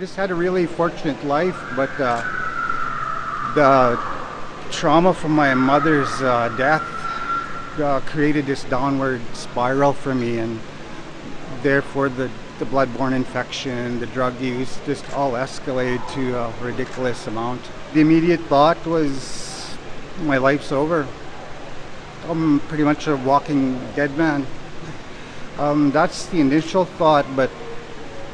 just had a really fortunate life, but uh, the trauma from my mother's uh, death uh, created this downward spiral for me, and therefore the, the bloodborne infection, the drug use, just all escalated to a ridiculous amount. The immediate thought was, my life's over. I'm pretty much a walking dead man. Um, that's the initial thought, but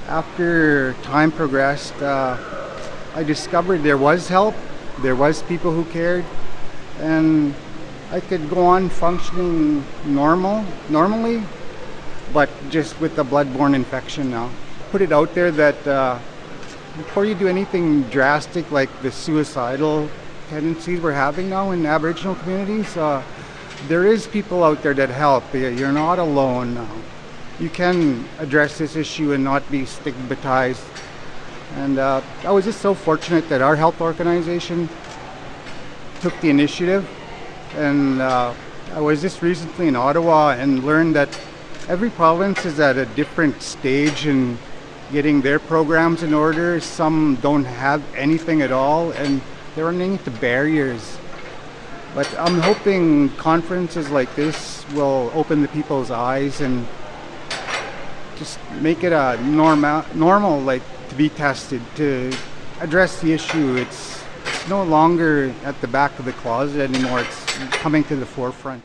after time progressed, uh, I discovered there was help, there was people who cared, and I could go on functioning normal, normally, but just with the bloodborne infection now. Put it out there that uh, before you do anything drastic like the suicidal tendencies we're having now in Aboriginal communities, uh, there is people out there that help. You're not alone now you can address this issue and not be stigmatized. And uh, I was just so fortunate that our health organization took the initiative. And uh, I was just recently in Ottawa and learned that every province is at a different stage in getting their programs in order. Some don't have anything at all, and they're running into barriers. But I'm hoping conferences like this will open the people's eyes and just make it a normal, normal like to be tested to address the issue. It's, it's no longer at the back of the closet anymore. It's coming to the forefront.